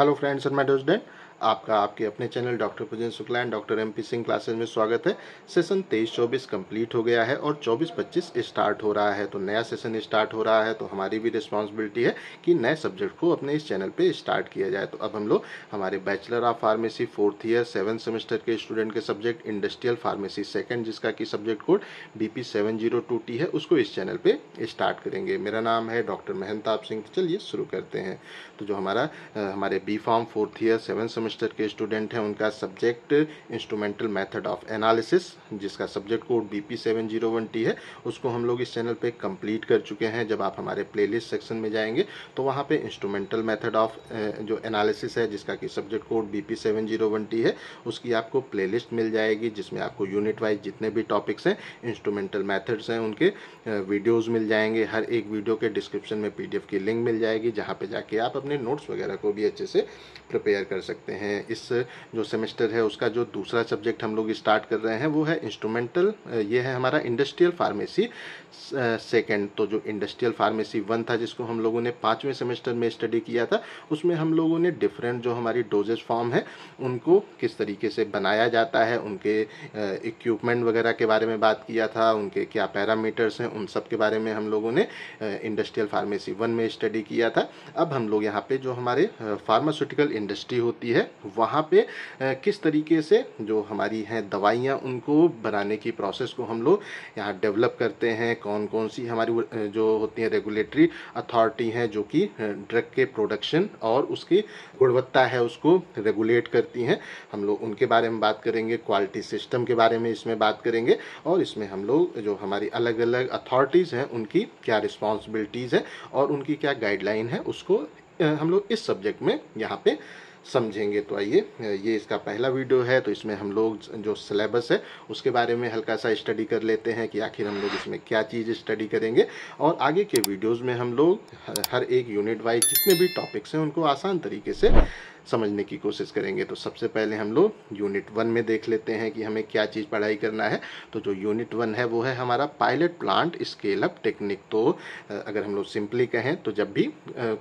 Hello friends and my student आपका, आपके अपने channel doctor Pujan Shukla and doctor M P Singh classes में स्वागत है। सेशन तेईस चौबीस कंप्लीट हो गया है और चौबीस पच्चीस स्टार्ट हो रहा है। तो नया सेशन स्टार्ट हो रहा है तो हमारी भी रिस्पॉन्सिबिलिटी है कि नए सब्जेक्ट को अपने इस चैनल पे स्टार्ट किया जाए। तो अब हम लोग, हमारे bachelor of pharmacy fourth year, seven semester के स्टूडेंट के सब्जेक्ट, इंडस्ट्रियल फार्मेसी सेकेंड, जिसका कि subject code B P seven zero two T है, उसको इस चैनल पर स्टार्ट करेंगे। मेरा नाम है डॉक्टर महंताब सिंह। चलिए शुरू करते हैं। तो जो हमारा हमारे B pharm fourth year, seven semester के स्टूडेंट हैं, उनका subject instrumental method of analysis, जिसका subject code B P seven zero one T है, उसको हम लोग इस चैनल पे कंप्लीट कर चुके हैं। जब आप हमारे प्लेलिस्ट सेक्शन में जाएँगे तो वहाँ पे इंस्ट्रूमेंटल मेथड ऑफ़ जो एनालिसिस है, जिसका कि subject code B P seven zero one T है, उसकी आपको प्लेलिस्ट मिल जाएगी, जिसमें आपको यूनिट वाइज जितने भी टॉपिक्स हैं, इंस्ट्रूमेंटल मैथड्स हैं, उनके वीडियोज़ मिल जाएँगे। हर एक वीडियो के डिस्क्रिप्शन में पीडीएफ की लिंक मिल जाएगी, जहाँ पर जाके आप अपने नोट्स वगैरह को भी अच्छे से प्रिपेयर कर सकते हैं। इस जो सेमेस्टर है, उसका जो दूसरा सब्जेक्ट हम लोग स्टार्ट कर रहे हैं, वो है इंस्ट्रूमेंटल ये है हमारा इंडस्ट्रियल फार्मेसी सेकेंड तो जो इंडस्ट्रियल फार्मेसी वन था, जिसको हम लोगों ने पाँचवें सेमेस्टर में स्टडी किया था, उसमें हम लोगों ने डिफरेंट जो हमारी डोजेज फॉर्म है, उनको किस तरीके से बनाया जाता है, उनके इक्विपमेंट वगैरह के बारे में बात किया था, उनके क्या पैरामीटर्स हैं, उन सब के बारे में हम लोगों ने इंडस्ट्रियल फार्मेसी वन में स्टडी किया था। अब हम लोग यहाँ पे जो हमारे फार्मास्यूटिकल इंडस्ट्री होती है वहाँ पे किस तरीके से जो हमारी हैं दवाइयाँ, उनको बनाने की प्रोसेस को हम लोग यहाँ डेवलप करते हैं। कौन कौन सी हमारी जो होती हैं रेगुलेटरी अथॉरिटी हैं, जो कि ड्रग के प्रोडक्शन और उसकी गुणवत्ता है, उसको रेगुलेट करती हैं। हम लोग उनके बारे में बात करेंगे क्वालिटी सिस्टम के बारे में इसमें बात करेंगे और इसमें हम लोग जो हमारी अलग अलग अथॉरिटीज़ हैं, उनकी क्या रिस्पॉन्सिबिलिटीज़ है और उनकी क्या गाइडलाइन है, उसको हम लोग इस सब्जेक्ट में यहाँ पे समझेंगे। तो आइए, ये इसका पहला वीडियो है तो इसमें हम लोग जो सिलेबस है, उसके बारे में हल्का सा स्टडी कर लेते हैं कि आखिर हम लोग इसमें क्या चीज़ स्टडी करेंगे। और आगे के वीडियोज़ में हम लोग हर एक यूनिट वाइज जितने भी टॉपिक्स हैं, उनको आसान तरीके से समझने की कोशिश करेंगे। तो सबसे पहले हम लोग यूनिट वन में देख लेते हैं कि हमें क्या चीज़ पढ़ाई करना है। तो जो यूनिट वन है, वो है हमारा pilot plant scale up technique तो अगर हम लोग सिंपली कहें तो जब भी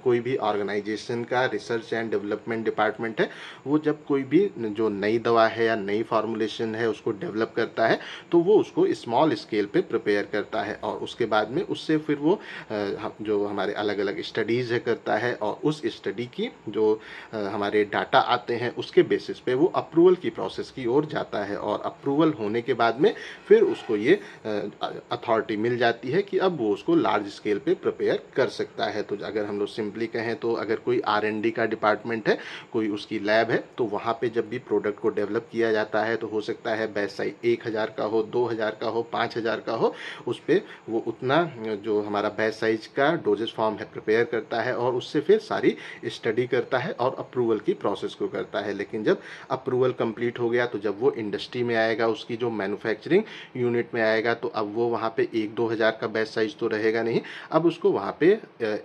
कोई भी ऑर्गेनाइजेशन का रिसर्च एंड डेवलपमेंट डिपार्टमेंट है, वो जब कोई भी जो नई दवा है या नई फार्मूलेशन है, उसको डेवलप करता है तो वो उसको स्मॉल स्केल पे प्रिपेयर करता है। और उसके बाद में उससे फिर वो जो हमारे अलग अलग स्टडीज़ है, करता है। और उस स्टडी की जो हमारे हमारे डाटा आते हैं, उसके बेसिस पे वो अप्रूवल की प्रोसेस की ओर जाता है और अप्रूवल होने के बाद में फिर उसको ये अथॉरिटी मिल जाती है कि अब वो उसको लार्ज स्केल पे प्रिपेयर कर सकता है। तो अगर हम लोग सिंपली कहें तो अगर कोई आर का डिपार्टमेंट है, कोई उसकी लैब है तो वहाँ पर जब भी प्रोडक्ट को डेवलप किया जाता है तो हो सकता है बैच साइज़ एक हज़ार का हो, दो हज़ार का हो, पाँच हज़ार का हो, उस पर वो उतना, जो हमारा बैच साइज़ का डोजेज फॉर्म है प्रिपेयर करता है और उससे फिर सारी स्टडी करता है और अप्रूवल अप्रूवल की प्रोसेस को करता है। लेकिन जब अप्रूवल कंप्लीट हो गया तो जब वो इंडस्ट्री में आएगा, उसकी जो मैन्युफैक्चरिंग यूनिट में आएगा तो अब वो वहाँ पे एक दो हज़ार का बैच साइज़ तो रहेगा नहीं। अब उसको वहाँ पे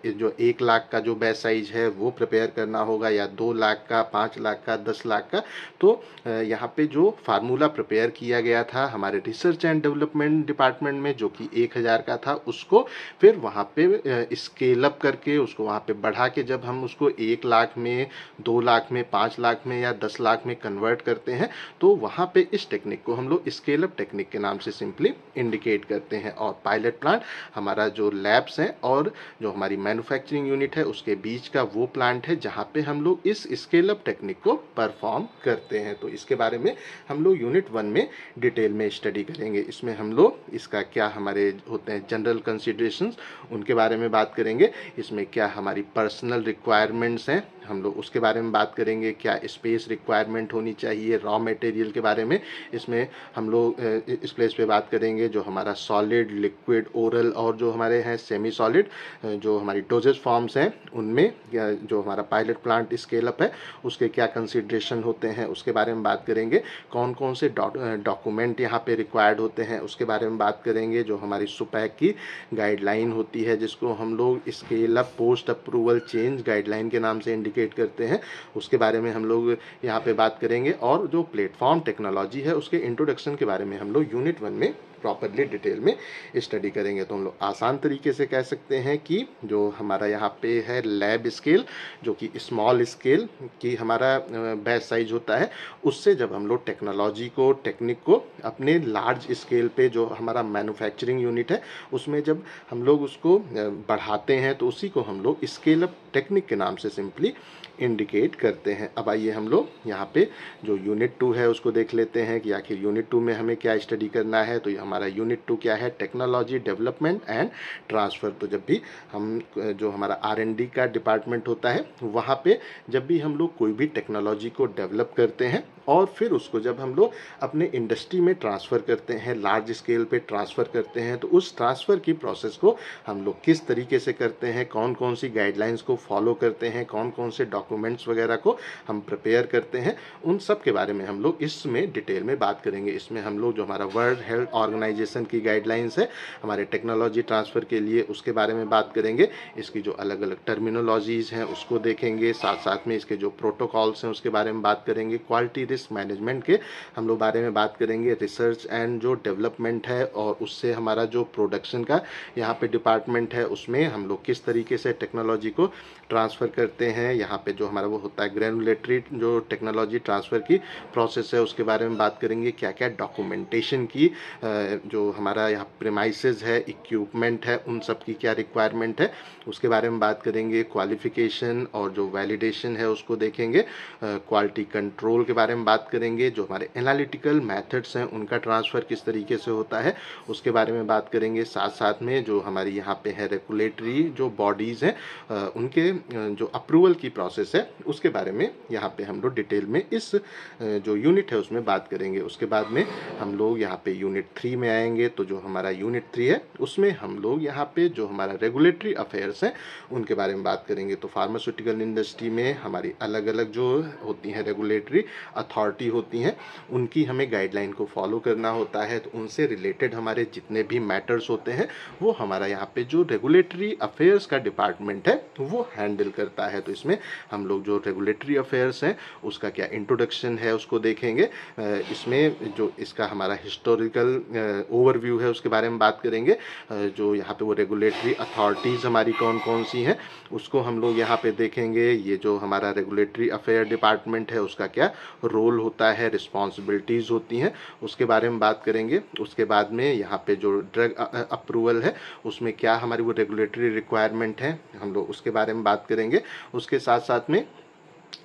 जो एक लाख का जो बैच साइज़ है, वो प्रिपेयर करना होगा, या दो लाख का, पाँच लाख का, दस लाख का। तो यहाँ पे जो फार्मूला प्रिपेयर किया गया था हमारे रिसर्च एंड डेवलपमेंट डिपार्टमेंट में, जो कि एक हज़ार का था, उसको फिर वहाँ पे स्केल अप करके उसको वहाँ पे बढ़ा के जब हम उसको एक लाख में दो लाख में, पाँच लाख में या दस लाख में कन्वर्ट करते हैं तो वहाँ पे इस टेक्निक को हम लोग स्केल अप टेक्निक के नाम से सिंपली इंडिकेट करते हैं। और पायलट प्लांट हमारा जो लैब्स हैं और जो हमारी मैन्युफैक्चरिंग यूनिट है, उसके बीच का वो प्लांट है, जहाँ पे हम लोग इस स्केल अप टेक्निक को परफॉर्म करते हैं। तो इसके बारे में हम लोग यूनिट वन में डिटेल में स्टडी करेंगे। इसमें हम लोग इसका क्या हमारे होते हैं जनरल कंसिड्रेशन उनके बारे में बात करेंगे। इसमें क्या हमारी पर्सनल रिक्वायरमेंट्स हैं हम लोग उसके बारे में बात करेंगे, क्या स्पेस रिक्वायरमेंट होनी चाहिए रॉ मटेरियल के बारे में। इसमें हम लोग इस प्लेस पे बात करेंगे जो हमारा सॉलिड लिक्विड ओरल और जो हमारे हैं सेमी सॉलिड जो हमारी डोजेज फॉर्म्स हैं, उनमें जो हमारा पायलट प्लांट स्केल अप है, उसके क्या कंसिड्रेशन होते हैं, उसके बारे में बात करेंगे। कौन कौन से डॉक्यूमेंट यहाँ पे रिक्वायर्ड होते हैं, उसके बारे में बात करेंगे, जो हमारी सुपैक की गाइडलाइन होती है, जिसको हम लोग scale up post approval change guideline के नाम से इंडिकेट करते हैं, उसके बारे में हम लोग यहाँ पे बात करेंगे। और जो प्लेटफॉर्म टेक्नोलॉजी है, उसके इंट्रोडक्शन के बारे में हम लोग यूनिट वन में प्रॉपरली डिटेल में स्टडी करेंगे। तो हम लोग आसान तरीके से कह सकते हैं कि जो हमारा यहाँ पे है लैब स्केल जो कि स्मॉल स्केल की हमारा बैच साइज़ होता है, उससे जब हम लोग टेक्नोलॉजी को टेक्निक को अपने लार्ज स्केल पे जो हमारा मैन्युफैक्चरिंग यूनिट है, उसमें जब हम लोग उसको बढ़ाते हैं तो उसी को हम लोग स्केल अप टेक्निक के नाम से सिंपली इंडिकेट करते हैं। अब आइए हम लोग यहाँ पे जो यूनिट टू है, उसको देख लेते हैं कि आखिर यूनिट टू में हमें क्या स्टडी करना है। तो हमारा यूनिट टू क्या है? टेक्नोलॉजी डेवलपमेंट एंड ट्रांसफ़र तो जब भी हम, जो हमारा आर का डिपार्टमेंट होता है, वहाँ पे जब भी हम लोग कोई भी टेक्नोलॉजी को डेवलप करते हैं और फिर उसको जब हम लोग अपने इंडस्ट्री में ट्रांसफ़र करते हैं लार्ज स्केल पे ट्रांसफ़र करते हैं तो उस ट्रांसफ़र की प्रोसेस को हम लोग किस तरीके से करते हैं कौन कौन सी गाइडलाइंस को फॉलो करते हैं कौन कौन से डॉक्यूमेंट्स वगैरह को हम प्रिपेयर करते हैं, उन सब के बारे में हम लोग इसमें डिटेल में बात करेंगे। इसमें हम लोग जो हमारा वर्ल्ड हेल्थ ऑर्गेनाइजेशन की गाइडलाइंस है, हमारे टेक्नोलॉजी ट्रांसफ़र के लिए उसके बारे में बात करेंगे, इसकी जो अलग अलग टर्मिनोलॉजीज़ हैं उसको देखेंगे साथ साथ में इसके जो प्रोटोकॉल्स हैं उसके बारे में बात करेंगे क्वालिटी रिस्क मैनेजमेंट के हम लोग बारे में बात करेंगे रिसर्च एंड जो डेवलपमेंट है और उससे हमारा जो प्रोडक्शन का यहाँ पे डिपार्टमेंट है, उसमें हम लोग किस तरीके से टेक्नोलॉजी को ट्रांसफ़र करते हैं, यहाँ पे जो हमारा वो होता है ग्रेनुलेटरी जो टेक्नोलॉजी ट्रांसफ़र की प्रोसेस है, उसके बारे में बात करेंगे क्या क्या डॉक्यूमेंटेशन की जो हमारा यहाँ प्रेमाइसेस है इक्विपमेंट है, उन सब की क्या रिक्वायरमेंट है, उसके बारे में बात करेंगे क्वालिफिकेशन और जो वैलिडेशन है उसको देखेंगे क्वालिटी कंट्रोल के बारे में बात करेंगे, जो हमारे एनालिटिकल मैथड्स हैं, उनका ट्रांसफ़र किस तरीके से होता है, उसके बारे में बात करेंगे। साथ साथ में जो हमारी यहाँ पे है रेगुलेटरी जो बॉडीज़ हैं उनके जो अप्रूवल की प्रोसेस है, उसके बारे में यहाँ पे हम लोग डिटेल में इस जो यूनिट है उसमें बात करेंगे। उसके बाद में हम लोग यहाँ पे यूनिट थ्री में आएँगे तो जो हमारा यूनिट थ्री है, उसमें हम लोग यहाँ पे जो हमारा रेगुलेटरी अफेयर्स हैं, उनके बारे में बात करेंगे। तो फार्मास्यूटिकल इंडस्ट्री में हमारी अलग अलग जो होती हैं रेगुलेटरी अथॉरिटी होती हैं, उनकी हमें गाइडलाइन को फॉलो करना होता है। तो उनसे रिलेटेड हमारे जितने भी मैटर्स होते हैं, वो हमारा यहाँ पे जो रेगुलेटरी अफेयर्स का डिपार्टमेंट है, वो हैंडल करता है। तो इसमें हम लोग जो रेगुलेटरी अफेयर्स हैं, उसका क्या इंट्रोडक्शन है, उसको देखेंगे। इसमें जो इसका हमारा हिस्टोरिकल ओवरव्यू है, उसके बारे में बात करेंगे। जो यहाँ पे वो रेगुलेटरी अथॉरिटीज़ हमारी कौन कौन सी हैं, उसको हम लोग यहाँ पे देखेंगे। ये जो हमारा रेगुलेटरी अफेयर डिपार्टमेंट है, उसका क्या रोल होता है रिस्पॉन्सिबिलिटीज़ होती हैं, उसके बारे में बात करेंगे। उसके बाद में यहाँ पे जो ड्रग अप्रूवल है, उसमें क्या हमारी वो रेगुलेटरी रिक्वायरमेंट है, हम लोग उसके बारे में बात करेंगे। उसके साथ साथ में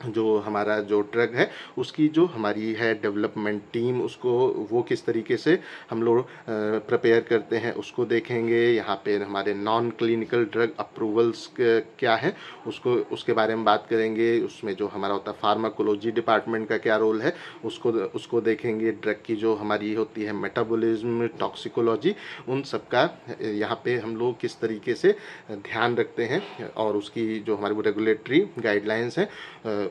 जो हमारा जो ड्रग है, उसकी जो हमारी है डेवलपमेंट टीम, उसको वो किस तरीके से हम लोग प्रिपेयर करते हैं, उसको देखेंगे। यहाँ पे हमारे नॉन क्लिनिकल ड्रग अप्रूवल्स क्या है, उसको, उसके बारे में बात करेंगे। उसमें जो हमारा होता है फार्माकोलॉजी डिपार्टमेंट का क्या रोल है, उसको उसको देखेंगे। ड्रग की जो हमारी होती है मेटाबॉलिज्म टॉक्सिकोलॉजी उन सब का, यहाँ पे हम लोग किस तरीके से ध्यान रखते हैं और उसकी जो हमारी वो रेगुलेटरी गाइडलाइंस हैं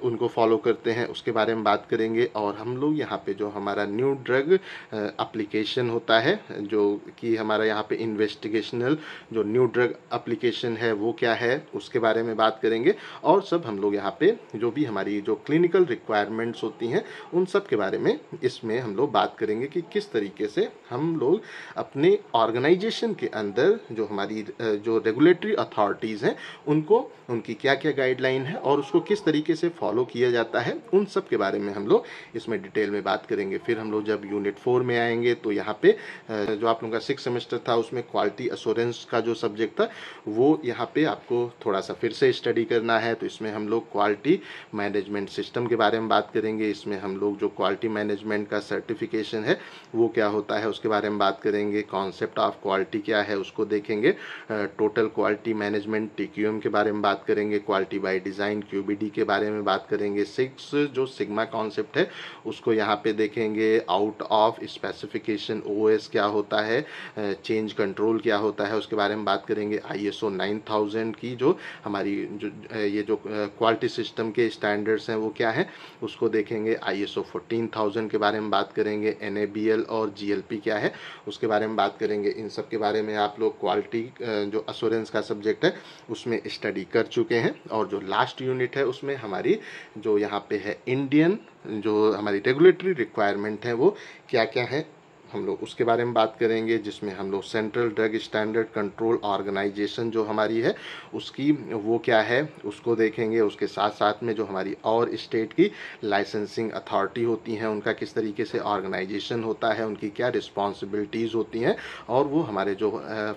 उनको फॉलो करते हैं, उसके बारे में बात करेंगे और हम लोग यहाँ पे जो हमारा न्यू ड्रग एप्लीकेशन होता है, जो कि हमारा यहाँ पे इन्वेस्टिगेशनल जो न्यू ड्रग एप्लीकेशन है, वो क्या है, उसके बारे में बात करेंगे और सब हम लोग यहाँ पे जो भी हमारी जो क्लिनिकल रिक्वायरमेंट्स होती हैं, उन सब के बारे में इसमें हम लोग बात करेंगे कि किस तरीके से हम लोग अपने ऑर्गेनाइजेशन के अंदर जो हमारी जो रेगुलेटरी अथॉरिटीज़ हैं, उनको, उनकी क्या क्या गाइडलाइन है और उसको किस तरीके से फॉलो किया जाता है। उन सब के बारे में हम लोग इसमें डिटेल में बात करेंगे। फिर हम लोग जब यूनिट फोर में आएँगे तो यहाँ पे जो आप लोगों का सिक्स सेमेस्टर था, उसमें क्वालिटी अश्योरेंस का जो सब्जेक्ट था, वो यहाँ पे आपको थोड़ा सा फिर से स्टडी करना है। तो इसमें हम लोग क्वालिटी मैनेजमेंट सिस्टम के बारे में बात करेंगे। इसमें हम लोग जो क्वालिटी मैनेजमेंट का सर्टिफिकेशन है, वो क्या होता है, उसके बारे में बात करेंगे। कॉन्सेप्ट ऑफ़ क्वालिटी क्या है, उसको देखेंगे। टोटल क्वालिटी मैनेजमेंट टी के बारे में बात करेंगे। क्वालिटी बाई डिज़ाइन क्यूबीडी के बारे में बात करेंगे सिक्स, जो सिग्मा कॉन्सेप्ट है, उसको यहाँ पे देखेंगे आउट ऑफ़ स्पेसिफिकेशन ओएस क्या होता है चेंज कंट्रोल क्या होता है, उसके बारे में बात करेंगे आईएसओ 9000 की जो हमारी जो ये जो क्वालिटी सिस्टम के स्टैंडर्ड्स हैं, वो क्या है, उसको देखेंगे आईएसओ 14000 के बारे में बात करेंगे एनएबीएल और जीएलपी क्या है, उसके बारे में बात करेंगे, इन सब के बारे में आप लोग क्वालिटी जो अश्योरेंस का सब्जेक्ट है, उसमें स्टडी कर चुके हैं, और जो लास्ट यूनिट है, उसमें हमारी जो यहाँ पे है इंडियन जो हमारी रेगुलेटरी रिक्वायरमेंट है वो क्या क्या है? हम लोग उसके बारे में बात करेंगे, जिसमें हम लोग Central Drug Standard Control Organization जो हमारी है, उसकी वो क्या है, उसको देखेंगे। उसके साथ साथ में जो हमारी और स्टेट की लाइसेंसिंग अथॉरिटी होती हैं, उनका किस तरीके से ऑर्गेनाइजेशन होता है, उनकी क्या रिस्पॉन्सिबिलिटीज़ होती हैं, और वो हमारे जो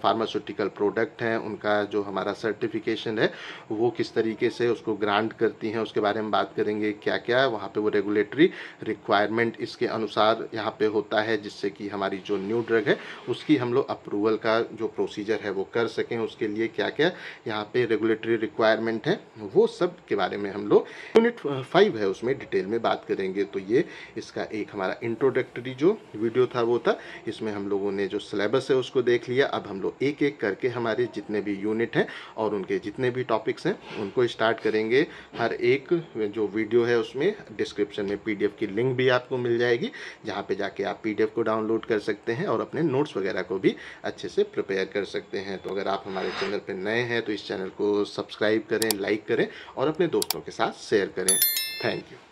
फार्मास्यूटिकल प्रोडक्ट हैं, उनका जो हमारा सर्टिफिकेशन है, वो किस तरीके से उसको ग्रांट करती हैं, उसके बारे में बात करेंगे। क्या क्या वहाँ पर वो रेगुलेटरी रिक्वायरमेंट इसके अनुसार यहाँ पर होता है, जिससे कि हमारी जो न्यू ड्रग है, उसकी हम लोग अप्रूवल का जो प्रोसीजर है, वो कर सकें, उसके लिए क्या क्या यहाँ पे रेगुलेटरी रिक्वायरमेंट है, वो सब के बारे में हम लोग यूनिट फाइव है, उसमें डिटेल में बात करेंगे। तो ये इसका एक हमारा इंट्रोडक्टरी जो वीडियो था, वो था। इसमें हम लोगों ने जो सिलेबस है, उसको देख लिया। अब हम लोग एक एक करके हमारे जितने भी यूनिट हैं और उनके जितने भी टॉपिक्स हैं, उनको स्टार्ट करेंगे। हर एक जो वीडियो है, उसमें डिस्क्रिप्शन में पीडीएफ की लिंक भी आपको मिल जाएगी, जहाँ पे जाके आप पीडीएफ को डाउनलोड कर सकते हैं और अपने नोट्स वगैरह को भी अच्छे से प्रिपेयर कर सकते हैं। तो अगर आप हमारे चैनल पर नए हैं तो इस चैनल को सब्सक्राइब करें, लाइक करें और अपने दोस्तों के साथ शेयर करें। Thank you.